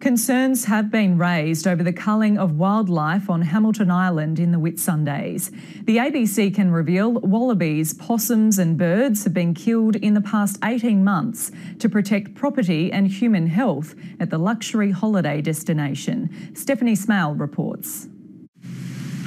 Concerns have been raised over the culling of wildlife on Hamilton Island in the Whitsundays. The ABC can reveal wallabies, possums, and birds have been killed in the past 18 months to protect property and human health at the luxury holiday destination. Stephanie Smail reports.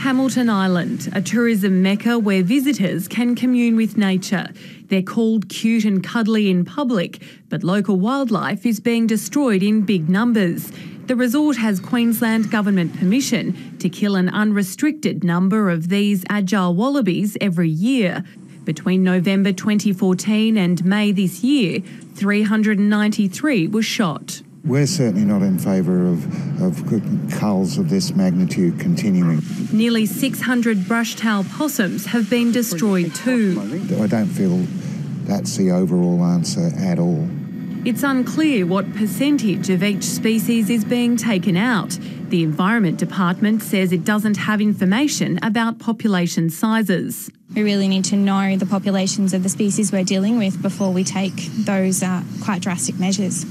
Hamilton Island, a tourism mecca where visitors can commune with nature. They're called cute and cuddly in public, but local wildlife is being destroyed in big numbers. The resort has Queensland Government permission to kill an unrestricted number of these agile wallabies every year. Between November 2014 and May this year, 393 were shot. We're certainly not in favour of, of culls of this magnitude continuing. Nearly 600 brushtail possums have been destroyed too. I don't feel that's the overall answer at all. It's unclear what percentage of each species is being taken out. The Environment Department says it doesn't have information about population sizes. We really need to know the populations of the species we're dealing with before we take those uh, quite drastic measures.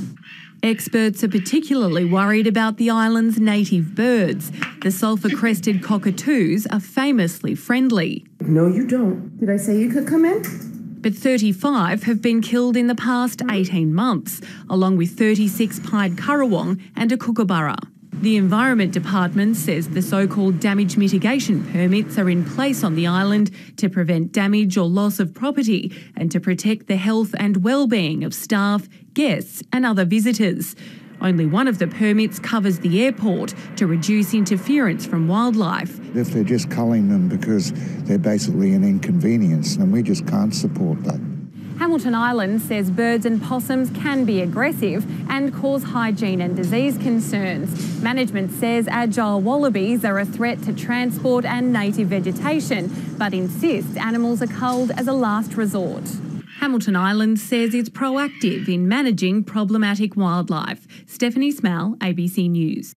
Experts are particularly worried about the island's native birds. The sulphur crested cockatoos are famously friendly. No, you don't. Did I say you could come in? But 35 have been killed in the past 18 months, along with 36 pied currawong and a kookaburra. The Environment Department says the so called damage mitigation permits are in place on the island to prevent damage or loss of property and to protect the health and well-being of staff, guests, and other visitors. Only one of the permits covers the airport to reduce interference from wildlife. If they're just culling them because they're basically an inconvenience, then we just can't support that. Hamilton Island says birds and possums can be aggressive and cause hygiene and disease concerns. Management says agile wallabies are a threat to transport and native vegetation, but insists animals are culled as a last resort. Hamilton Island says it's proactive in managing problematic wildlife. Stephanie Smail, ABC News.